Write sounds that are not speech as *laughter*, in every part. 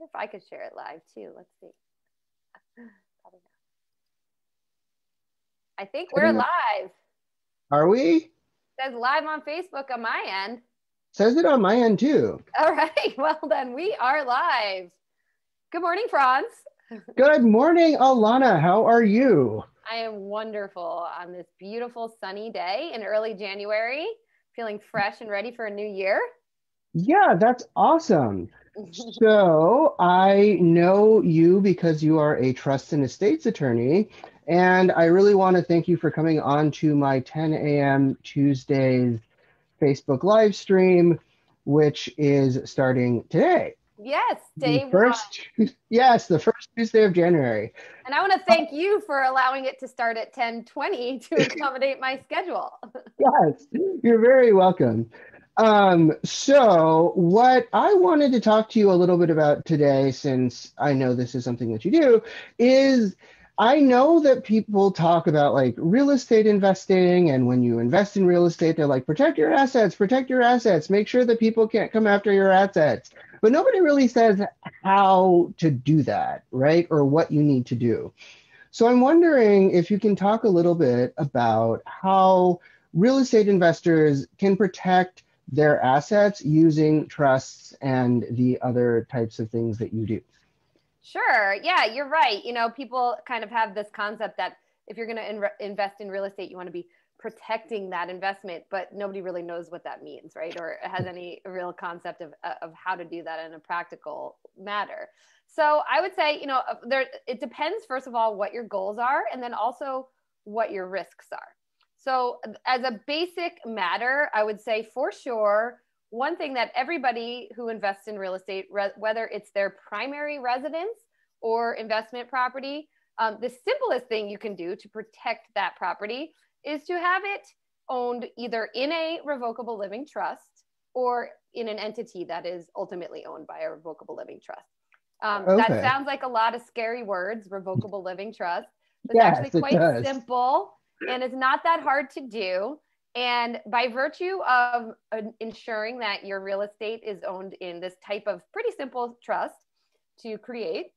wonder if I could share it live too. Let's see. Probably not. I think we're live. Are we? It says live on Facebook on my end. Says it on my end too. All *laughs* right. Well, then we are live. Good morning, Frantz. Good morning, Alanna. How are you? I am wonderful on this beautiful sunny day in early January, feeling fresh and ready for a new year. Yeah, that's awesome. *laughs* so I know you because you are a trust and estates attorney. And I really want to thank you for coming on to my 10 a.m. Tuesdays Facebook live stream, which is starting today. Yes, day the first, one. *laughs* Yes, the first Tuesday of January. And I want to thank you for allowing it to start at 10:20 to accommodate my schedule. *laughs* yes, you're very welcome. Um, so, what I wanted to talk to you a little bit about today, since I know this is something that you do, is I know that people talk about like real estate investing, and when you invest in real estate, they're like, protect your assets, protect your assets, make sure that people can't come after your assets. But nobody really says how to do that, right? Or what you need to do. So, I'm wondering if you can talk a little bit about how real estate investors can protect their assets using trusts and the other types of things that you do. Sure. Yeah, you're right. You know, people kind of have this concept that if you're going to in- invest in real estate, you want to be protecting that investment, but nobody really knows what that means, right? Or has any real concept of, uh, of how to do that in a practical matter. So I would say, you know, there, it depends, first of all, what your goals are, and then also what your risks are. So, as a basic matter, I would say for sure, one thing that everybody who invests in real estate, re- whether it's their primary residence or investment property, um, the simplest thing you can do to protect that property is to have it owned either in a revocable living trust or in an entity that is ultimately owned by a revocable living trust. Um, okay. That sounds like a lot of scary words, revocable living trust. It's yes, actually quite simple and it's not that hard to do. And by virtue of uh, ensuring that your real estate is owned in this type of pretty simple trust to create,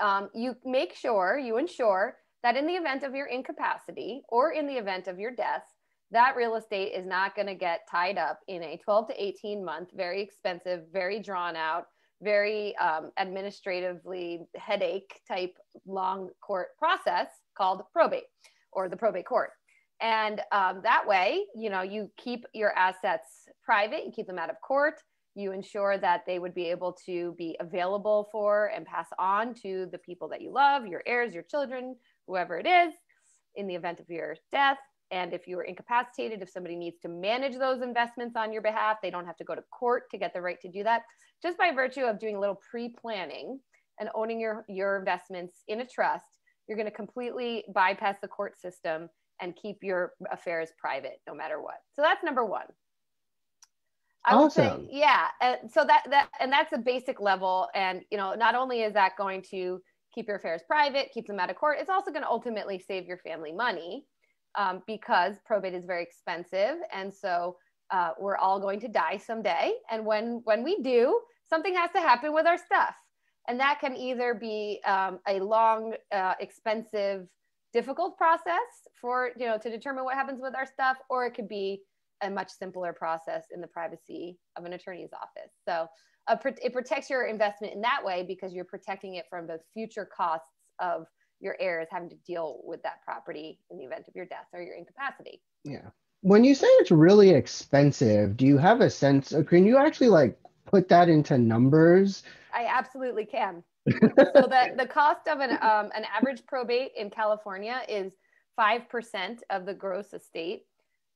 um, you make sure, you ensure that in the event of your incapacity or in the event of your death, that real estate is not going to get tied up in a 12 to 18 month, very expensive, very drawn out, very um, administratively headache type long court process called probate or the probate court. And um, that way, you know, you keep your assets private, you keep them out of court, you ensure that they would be able to be available for and pass on to the people that you love, your heirs, your children, whoever it is, in the event of your death. And if you are incapacitated, if somebody needs to manage those investments on your behalf, they don't have to go to court to get the right to do that. Just by virtue of doing a little pre planning and owning your, your investments in a trust, you're going to completely bypass the court system and keep your affairs private no matter what. So that's number one. I awesome. Say, yeah. And so that that and that's a basic level. And you know, not only is that going to keep your affairs private, keep them out of court, it's also going to ultimately save your family money um, because probate is very expensive, and so uh, we're all going to die someday. And when when we do, something has to happen with our stuff and that can either be um, a long uh, expensive difficult process for you know to determine what happens with our stuff or it could be a much simpler process in the privacy of an attorney's office. So it protects your investment in that way because you're protecting it from the future costs of your heirs having to deal with that property in the event of your death or your incapacity. Yeah. When you say it's really expensive do you have a sense can you actually like put that into numbers I absolutely can. *laughs* so that the cost of an um, an average probate in California is five percent of the gross estate,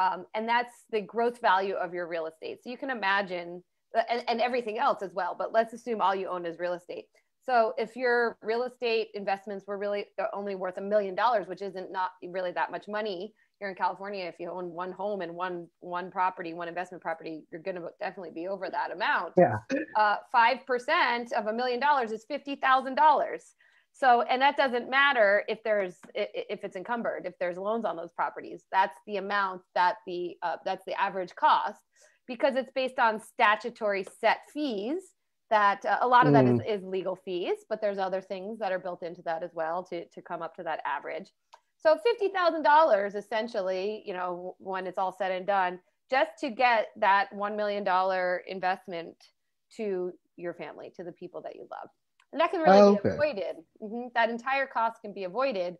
um, and that's the gross value of your real estate. So you can imagine, uh, and, and everything else as well. But let's assume all you own is real estate. So if your real estate investments were really uh, only worth a million dollars, which isn't not really that much money, here in California, if you own one home and one one property, one investment property, you're going to definitely be over that amount. Yeah. Uh, five uh, percent of a million dollars is fifty thousand dollars. So, and that doesn't matter if there's if it's encumbered, if there's loans on those properties. That's the amount that the uh, that's the average cost because it's based on statutory set fees that uh, a lot of that is, Mm. is legal fees, but there's other things that are built into that as well to, to come up to that average. So $50,000 essentially, you know, when it's all said and done, just to get that $1 million investment to your family, to the people that you love. And that can really Oh, be okay. avoided. Mhm. That entire cost can be avoided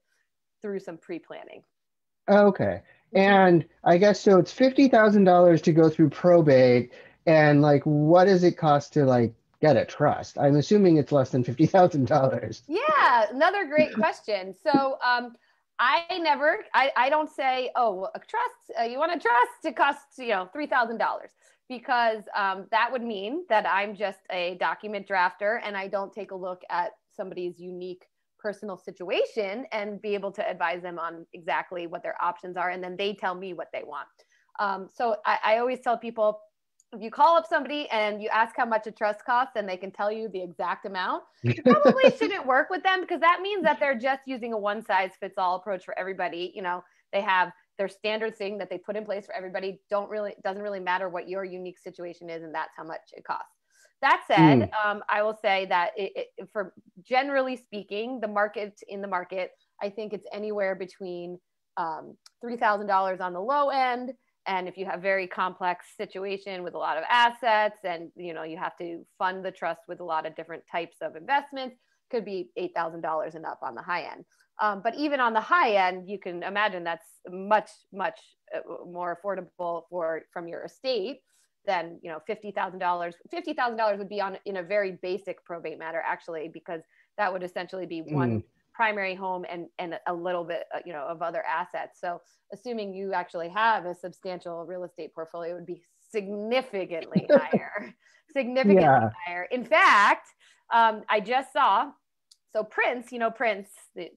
through some pre-planning. Okay. And I guess so it's $50,000 to go through probate and like what does it cost to like get a trust? I'm assuming it's less than $50,000. Yeah, another great question. So um, I never, I, I don't say, oh, a trust, uh, you want a trust? It costs, you know, $3,000 because um, that would mean that I'm just a document drafter and I don't take a look at somebody's unique personal situation and be able to advise them on exactly what their options are. And then they tell me what they want. Um, so I, I always tell people, you call up somebody and you ask how much a trust costs and they can tell you the exact amount, *laughs* you probably shouldn't work with them because that means that they're just using a one size fits all approach for everybody. You know, they have their standard thing that they put in place for everybody. Don't really doesn't really matter what your unique situation is, and that's how much it costs. That said, um, I will say that it, it, for generally speaking, the market in the market, I think it's anywhere between um, three thousand dollars on the low end and if you have very complex situation with a lot of assets and you know you have to fund the trust with a lot of different types of investments could be $8000 and up on the high end. Um, but even on the high end you can imagine that's much much uh, more affordable for from your estate than you know $50000 $50000 would be on in a very basic probate matter actually because that would essentially be one primary home and and a little bit uh, you know of other assets so assuming you actually have a substantial real estate portfolio it would be significantly *laughs* higher significantly Yeah. higher in fact um, i just saw so prince you know prince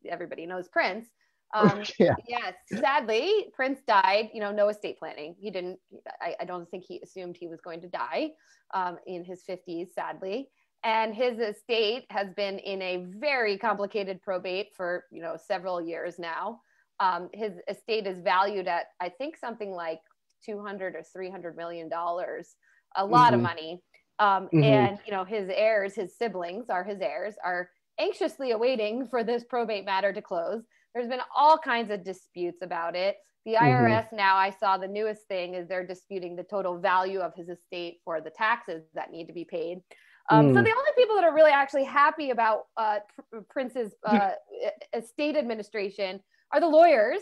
everybody knows prince um, *laughs* yeah. yes sadly prince died you know no estate planning he didn't i, I don't think he assumed he was going to die um, in his 50s sadly and his estate has been in a very complicated probate for you know several years now. Um, his estate is valued at i think something like 200 or 300 million dollars a lot Mhm. of money. Um, Mhm. and you know his heirs his siblings are his heirs are anxiously awaiting for this probate matter to close. There's been all kinds of disputes about it. The irs now i saw the newest thing is they're disputing the total value of his estate for the taxes that need to be paid um, So Mm. the only people that are really actually happy about uh, Prince's uh, estate administration are the lawyers,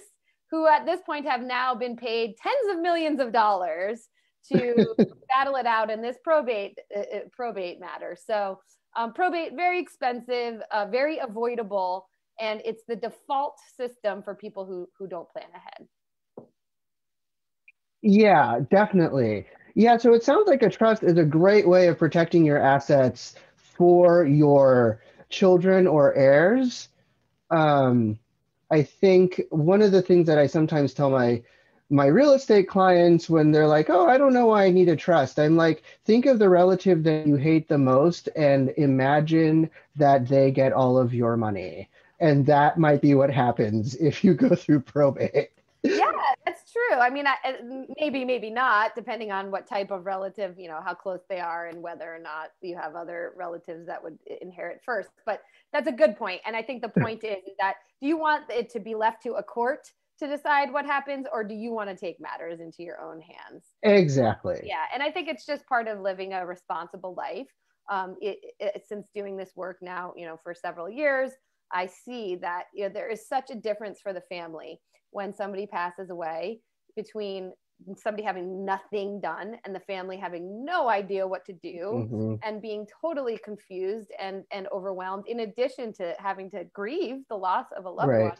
who at this point have now been paid tens of millions of dollars to *laughs* battle it out in this probate uh, uh, probate matter. So um, probate very expensive, uh, very avoidable, and it's the default system for people who who don't plan ahead. Yeah, definitely. Yeah, so it sounds like a trust is a great way of protecting your assets for your children or heirs. Um, I think one of the things that I sometimes tell my my real estate clients when they're like, "Oh, I don't know why I need a trust." I'm like, think of the relative that you hate the most and imagine that they get all of your money. And that might be what happens if you go through probate. yeah that's true. I mean I, uh, *laughs* maybe maybe not depending on what type of relative you know how close they are and whether or not you have other relatives that would inherit first but that's a good point and i think the point is, is that do you want it to be left to a court to decide what happens or do you want to take matters into your own hands? Exactly. yeah and i think it's just part of living a responsible life. Um, it, it, since doing this work now you know for several years i see that you know there is such a difference for the family when somebody passes away between somebody having nothing done and the family having no idea what to do Mhm. and being totally confused and and overwhelmed in addition to having to grieve the loss of a loved Right. one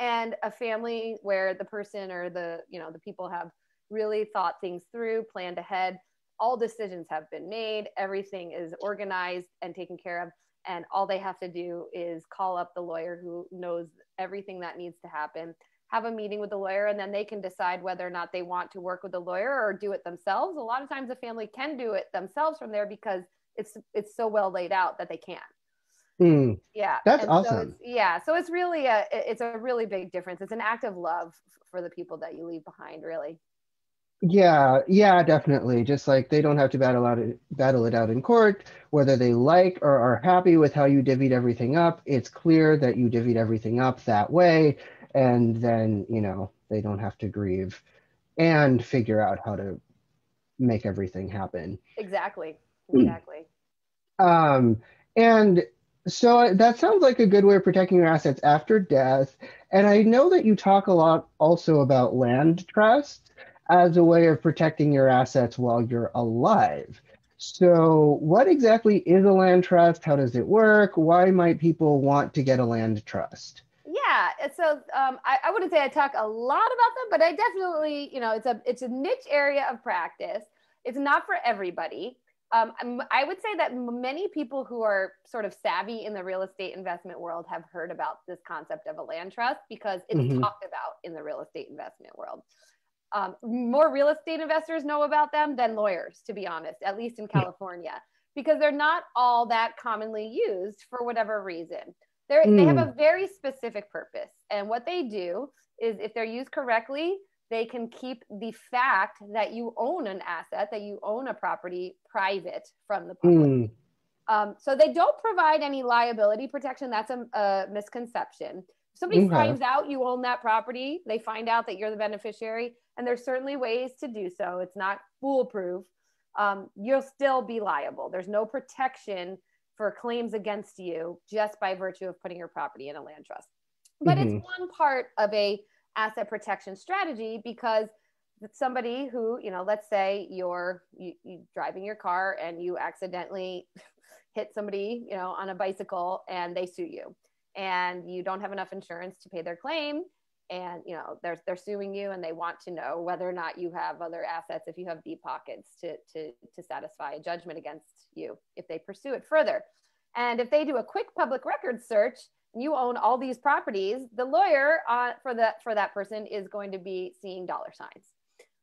and a family where the person or the you know the people have really thought things through planned ahead all decisions have been made everything is organized and taken care of and all they have to do is call up the lawyer who knows everything that needs to happen have a meeting with the lawyer and then they can decide whether or not they want to work with the lawyer or do it themselves a lot of times the family can do it themselves from there because it's it's so well laid out that they can Mm. yeah That's And so awesome. it's- yeah so it's really a it's a really big difference it's an act of love for the people that you leave behind really Yeah, yeah, definitely. Just like they don't have to battle out battle it out in court, whether they like or are happy with how you divvied everything up. It's clear that you divvied everything up that way, and then you know they don't have to grieve and figure out how to make everything happen. Exactly. Exactly. Um, and so that sounds like a good way of protecting your assets after death. And I know that you talk a lot also about land trusts as a way of protecting your assets while you're alive. So, what exactly is a land trust? How does it work? Why might people want to get a land trust? Yeah, so um, I, I wouldn't say I talk a lot about them, but I definitely, you know, it's a it's a niche area of practice. It's not for everybody. Um, I would say that many people who are sort of savvy in the real estate investment world have heard about this concept of a land trust because it's mm-hmm. talked about in the real estate investment world. Um, more real estate investors know about them than lawyers, to be honest, at least in California, because they're not all that commonly used for whatever reason. They're, mm. They have a mm. very specific purpose. And what they do is, if they're used correctly, they can keep the fact that you own an asset, that you own a property private from the public. Mm. Um, so they don't provide any liability protection. That's a, a misconception. If somebody okay. finds out you own that property, they find out that you're the beneficiary, and there's certainly ways to do so. It's not foolproof. Um, you'll still be liable. There's no protection for claims against you just by virtue of putting your property in a land trust. But mm-hmm. it's one part of a asset protection strategy because somebody who you know let's say you're you, you driving your car and you accidentally *laughs* hit somebody you know on a bicycle and they sue you and you don't have enough insurance to pay their claim and you know they're, they're suing you and they want to know whether or not you have other assets if you have deep pockets to, to, to satisfy a judgment against you if they pursue it further and if they do a quick public record search you own all these properties, the lawyer uh, for that for that person is going to be seeing dollar signs.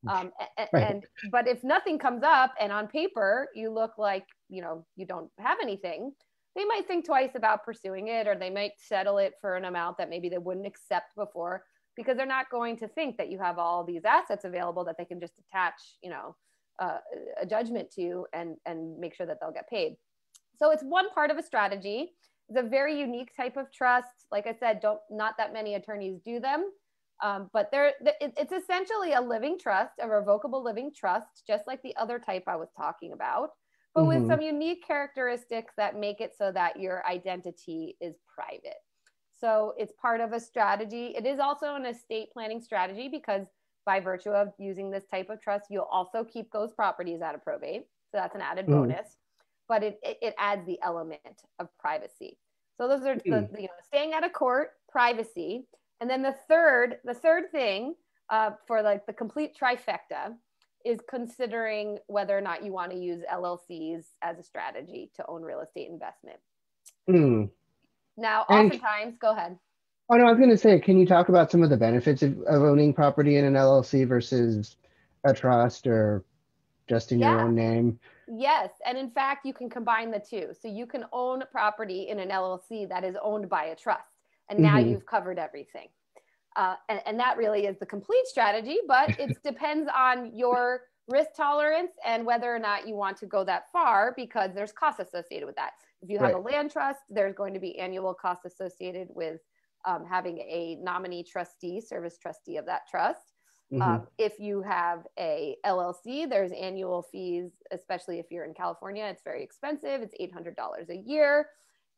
Um, and, right. and but if nothing comes up and on paper you look like you know you don't have anything, they might think twice about pursuing it, or they might settle it for an amount that maybe they wouldn't accept before because they're not going to think that you have all these assets available that they can just attach you know uh, a judgment to and and make sure that they'll get paid. So it's one part of a strategy. It's a very unique type of trust. Like I said, don't not that many attorneys do them, um, but they're it's essentially a living trust, a revocable living trust, just like the other type I was talking about, but mm-hmm. with some unique characteristics that make it so that your identity is private. So it's part of a strategy. It is also an estate planning strategy because by virtue of using this type of trust, you'll also keep those properties out of probate. So that's an added mm. bonus but it, it, it adds the element of privacy. So those are the, hmm. you know, staying out of court, privacy. And then the third, the third thing uh, for like the complete trifecta is considering whether or not you want to use LLCs as a strategy to own real estate investment. Mm. Now, oftentimes, go ahead. Oh no, I was going to say, can you talk about some of the benefits of, of owning property in an LLC versus a trust or just in yeah. your own name? Yes. And in fact, you can combine the two. So you can own property in an LLC that is owned by a trust. And now mm-hmm. you've covered everything. Uh, and, and that really is the complete strategy, but *laughs* it depends on your risk tolerance and whether or not you want to go that far because there's costs associated with that. If you have right. a land trust, there's going to be annual costs associated with um, having a nominee trustee, service trustee of that trust. Mm-hmm. Um, if you have a LLC, there's annual fees, especially if you're in California. It's very expensive. It's $800 a year.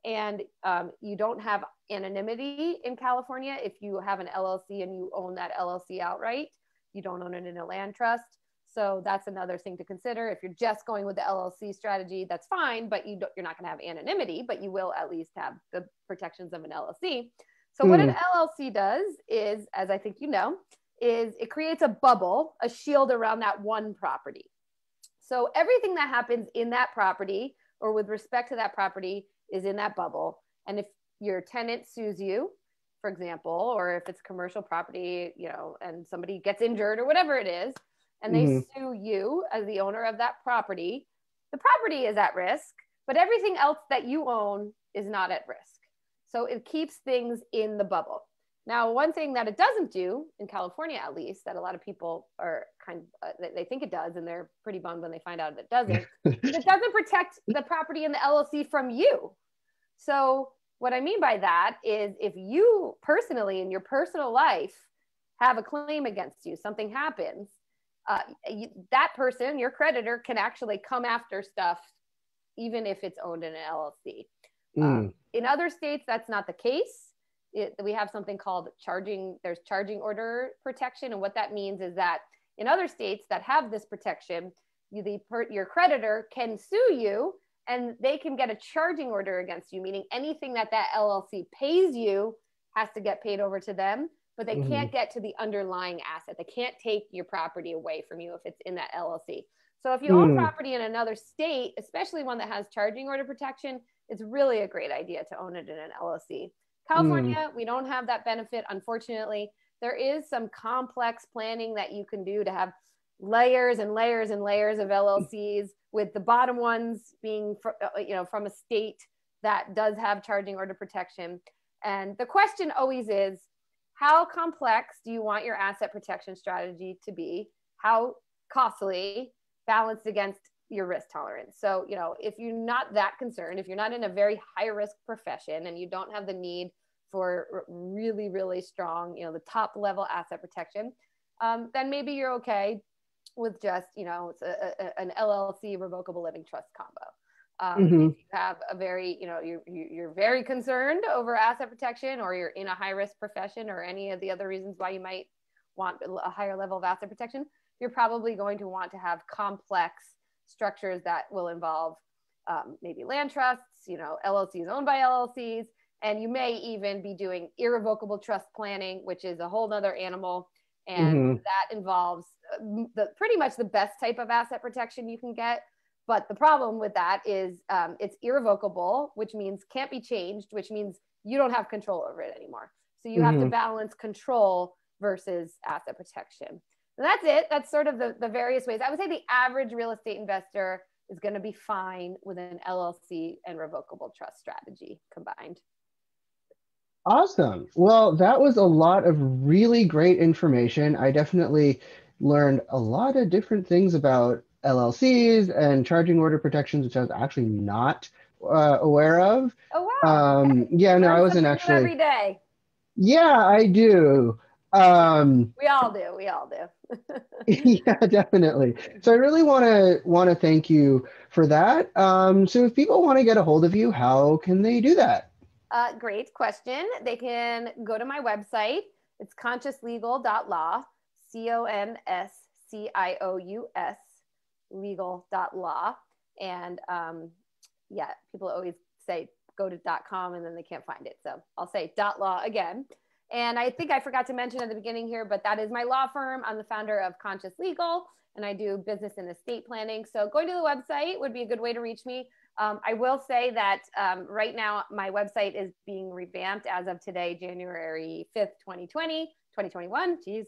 And um, you don't have anonymity in California. If you have an LLC and you own that LLC outright, you don't own it in a land trust. So that's another thing to consider. If you're just going with the LLC strategy, that's fine, but you are not going to have anonymity, but you will at least have the protections of an LLC. So, mm. what an hmm. LLC does is, as I think you know, is it creates a bubble, a shield around that one property. So everything that happens in that property or with respect to that property is in that bubble. And if your tenant sues you, for example, or if it's commercial property, you know, and somebody gets injured or whatever it is, and they mm-hmm. sue you as the owner of that property, the property is at risk, but everything else that you own is not at risk. So it keeps things in the bubble. Now, one thing that it doesn't do in California, at least, that a lot of people are kind of uh, they think it does, and they're pretty bummed when they find out it doesn't. *laughs* it doesn't protect the property in the LLC from you. So what I mean by that is if you personally in your personal life have a claim against you, something happens, uh, you, that person, your creditor, can actually come after stuff, even if it's owned in an LLC. Mm. Um, in other states, that's not the case. It, we have something called charging. There's charging order protection, and what that means is that in other states that have this protection, you, the, your creditor can sue you and they can get a charging order against you, meaning anything that that LLC pays you has to get paid over to them, but they mm-hmm. can't get to the underlying asset. They can't take your property away from you if it's in that LLC. So if you mm. own property in another state, especially one that has charging order protection, it's really a great idea to own it in an LLC. California, mm. we don't have that benefit, unfortunately. There is some complex planning that you can do to have layers and layers and layers of LLCs with the bottom ones being fr- uh, you know from a state that does have charging order protection and the question always is how complex do you want your asset protection strategy to be how costly balanced against your risk tolerance so you know if you're not that concerned if you're not in a very high risk profession and you don't have the need for really really strong you know the top level asset protection um, then maybe you're okay with just you know a, a, an LLC revocable living trust combo. Um, mm-hmm. If you have a very you know you're you're very concerned over asset protection, or you're in a high risk profession, or any of the other reasons why you might want a higher level of asset protection, you're probably going to want to have complex structures that will involve um, maybe land trusts, you know, LLCs owned by LLCs, and you may even be doing irrevocable trust planning, which is a whole nother animal and mm-hmm. that involves uh, the pretty much the best type of asset protection you can get but the problem with that is um, it's irrevocable which means can't be changed which means you don't have control over it anymore so you mm-hmm. have to mm-hmm. balance control versus asset protection and that's it that's sort of the, the various ways i would say the average real estate investor is going to be fine with an llc and revocable trust strategy combined Awesome. Well, that was a lot of really great information. I definitely learned a lot of different things about LLCs and charging order protections, which I was actually not uh, aware of. Oh wow! Um, yeah, no, I wasn't actually every day. Yeah, I do. Um, we all do. We all do. *laughs* yeah, definitely. So I really want to want to thank you for that. Um, so if people want to get a hold of you, how can they do that? Uh, great question. They can go to my website. It's consciouslegal.law, C O N S C I O U S, legal.law. And um, yeah, people always say go to dot .com and then they can't find it. So I'll say dot .law again. And I think I forgot to mention at the beginning here, but that is my law firm. I'm the founder of Conscious Legal and I do business and estate planning. So going to the website would be a good way to reach me. Um, I will say that um, right now my website is being revamped as of today, January 5th, 2020, 2021. Geez.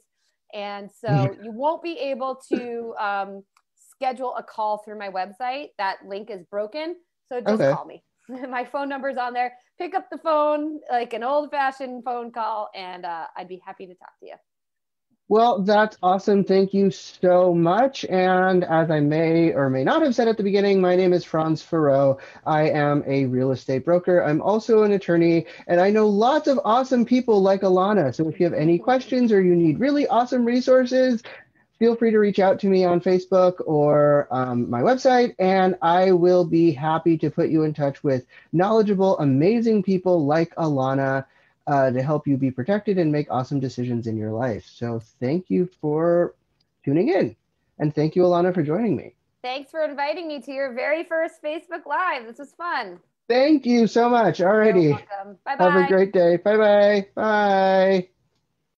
And so you won't be able to um, schedule a call through my website. That link is broken. So just okay. call me. *laughs* my phone number is on there. Pick up the phone like an old fashioned phone call, and uh, I'd be happy to talk to you. Well, that's awesome. Thank you so much. And as I may or may not have said at the beginning, my name is Frantz Farreau. I am a real estate broker. I'm also an attorney, and I know lots of awesome people like Alanna. So if you have any questions or you need really awesome resources, feel free to reach out to me on Facebook or um, my website, and I will be happy to put you in touch with knowledgeable, amazing people like Alanna uh, to help you be protected and make awesome decisions in your life. So thank you for tuning in. And thank you, Alanna, for joining me. Thanks for inviting me to your very first Facebook Live. This was fun. Thank you so much. Alrighty. Bye bye. Have a great day. Bye bye. Bye.